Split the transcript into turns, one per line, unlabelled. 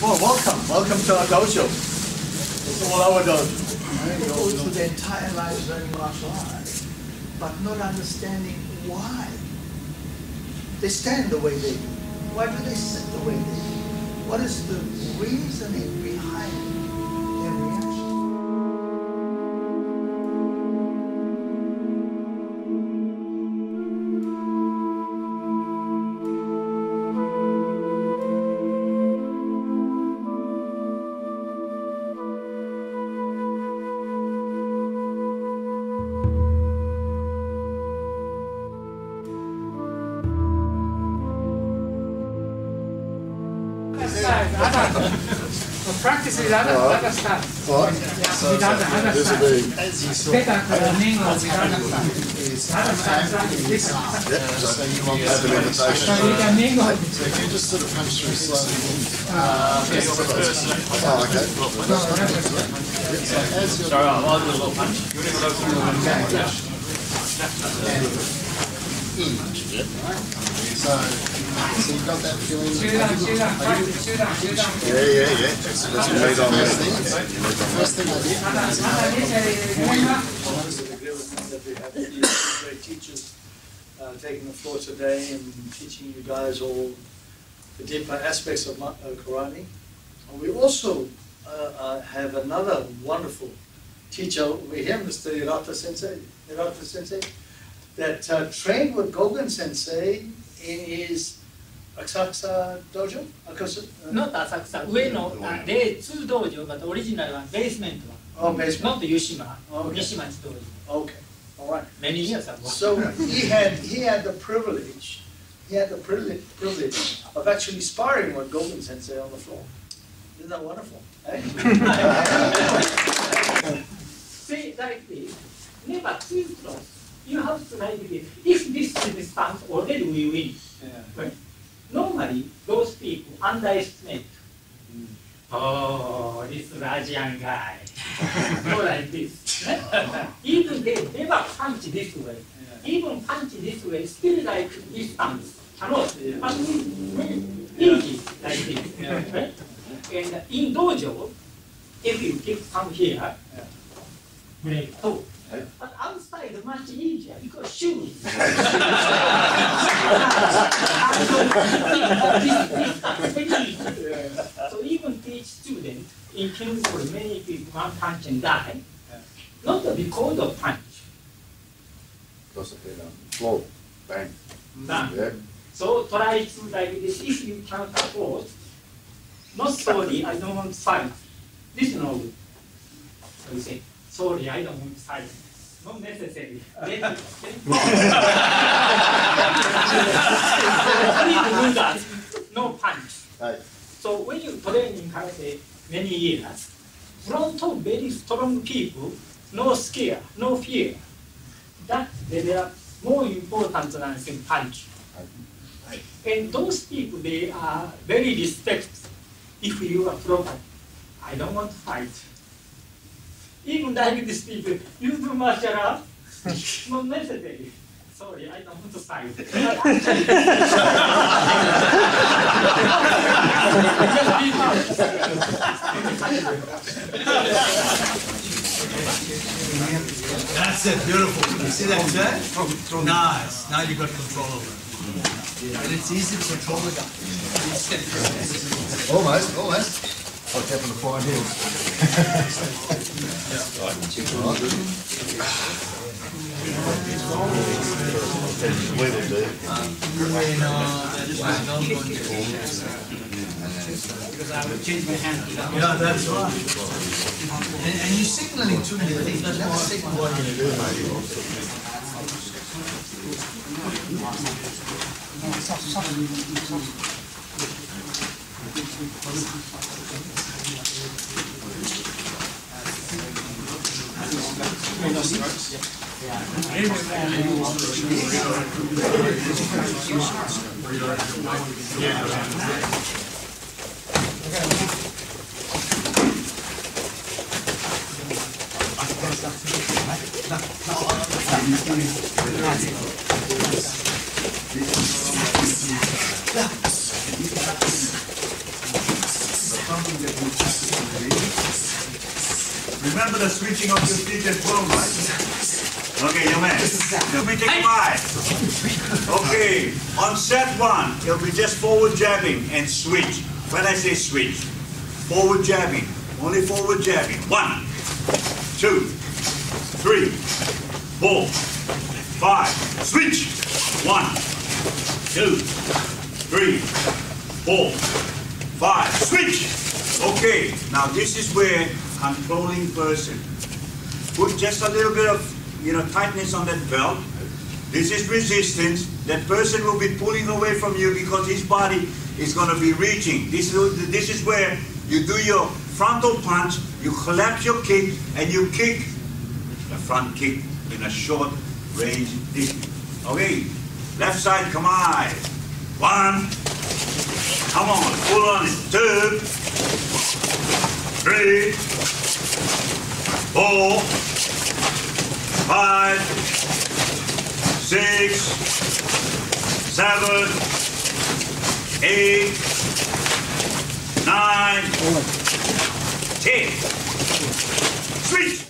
Well, welcome, welcome to our dojo. It's all our dojo.
They go through their entire lives learning martial arts, but not understanding why they stand the way they do. Why do they sit the way they do? What is the reasoning behind
Practice with other, other stuff.
What?
With other, other
This
stuff.
will
Better to mingle with other stuff. Other stuff like this.
yep, so you want to have an invitation.
So we can mingle.
So if you just sort of punch through slowly. Oh, okay. Oh, As you're
Sorry, I'll do a little punch.
in, yep. So, so you've got that feeling.
Down, shoot down, practice, shoot down, shoot.
Yeah, yeah, yeah. That's that's what made on
First thing I did
Other, other, this, uh, remember?
was that we have these great teachers uh, taking the floor today and teaching you guys all the deeper aspects of uh, karate. And we also uh, uh, have another wonderful teacher over here, Mr. Hirata Sensei, Hirata Sensei, that uh, trained with Gogen Sensei in his Akasakusa dojo? Akasu, uh,
not Asakusa, Ueno, uh, they two dojo, but original one, basement one.
Oh, basement.
Not Yushima. Uh,
okay.
Mishima's dojo.
Okay, all right.
Many years ago.
So he had, he had the privilege, he had the privilege, privilege of actually sparring with Gogen Sensei on the floor. Isn't that wonderful? Eh?
See, like this, never too close you have to like this if this is already we win Right. normally those people underestimate. Mm. Oh this Asian guy. Go like this even they never punch this way. Even punch this way, still like this stance, cannot. But easy like this. Right? And in dojo, if you kick some here, break toe. But outside much easier because shoes. so even teach students in Kingsbury, many people want punch and die. Not because of punch.
Toss it down. Floor. Bang.
Done.
Yep.
So try to like this if you can't afford. Not sorry, I don't want to fight. This is no good. So you say, sorry, I don't want to fight. Not necessary. Then, then Only to do that, no punch.
Hey.
So when you train in karate many years, front of very strong people, no scare, no fear. That they are more important than saying punch. And those people, they are very respect if you are proper. I don't want to fight. Even like these people, you do martial art, not necessary. Sorry, I don't want to fight. But
That's it, beautiful. You see that turn? Nice. Now you've got control over it.
And it's easy to control the guy.
Almost, almost. I'll tap. We will do. Because I would change my hand.
Yeah, that's right. And, and you're signaling to me, I what Grazie.
That we practiced already.
Remember the switching of your feet as well, right? Okay, young man. Let me take five. Okay, on set one, it'll be just forward jabbing and switch. When I say switch, forward jabbing, only forward jabbing. One, two, three, four, five. Switch. One, two, three, four, five. Switch. Okay, now this is where controlling person. Put just a little bit of, you know, tightness on that belt. This is resistance. That person will be pulling away from you because his body is going to be reaching. This is, this is where you do your frontal punch, you collapse your kick, and you kick the front kick in a short range. Okay, left side, come on. One, come on, pull on it. Two, three, four, five, six, seven, eight, nine, ten. Switch.